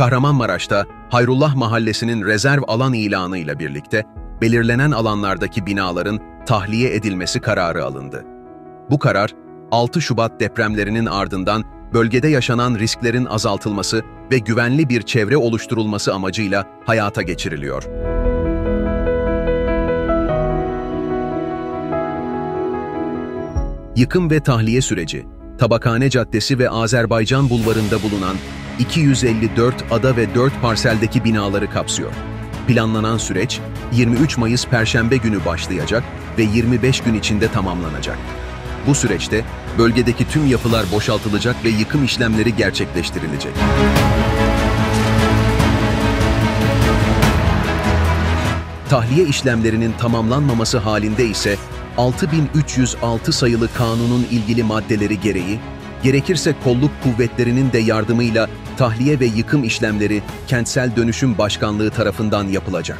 Kahramanmaraş'ta Hayrullah Mahallesi'nin rezerv alan ilanı ile birlikte belirlenen alanlardaki binaların tahliye edilmesi kararı alındı. Bu karar, 6 Şubat depremlerinin ardından bölgede yaşanan risklerin azaltılması ve güvenli bir çevre oluşturulması amacıyla hayata geçiriliyor. Yıkım ve tahliye süreci, Tabakhane Caddesi ve Azerbaycan Bulvarı'nda bulunan 254 ada ve 4 parseldeki binaları kapsıyor. Planlanan süreç 23 Mayıs Perşembe günü başlayacak ve 25 gün içinde tamamlanacak. Bu süreçte bölgedeki tüm yapılar boşaltılacak ve yıkım işlemleri gerçekleştirilecek. Tahliye işlemlerinin tamamlanmaması halinde ise 6306 sayılı kanunun ilgili maddeleri gereği, gerekirse kolluk kuvvetlerinin de yardımıyla tahliye ve yıkım işlemleri Kentsel Dönüşüm Başkanlığı tarafından yapılacak.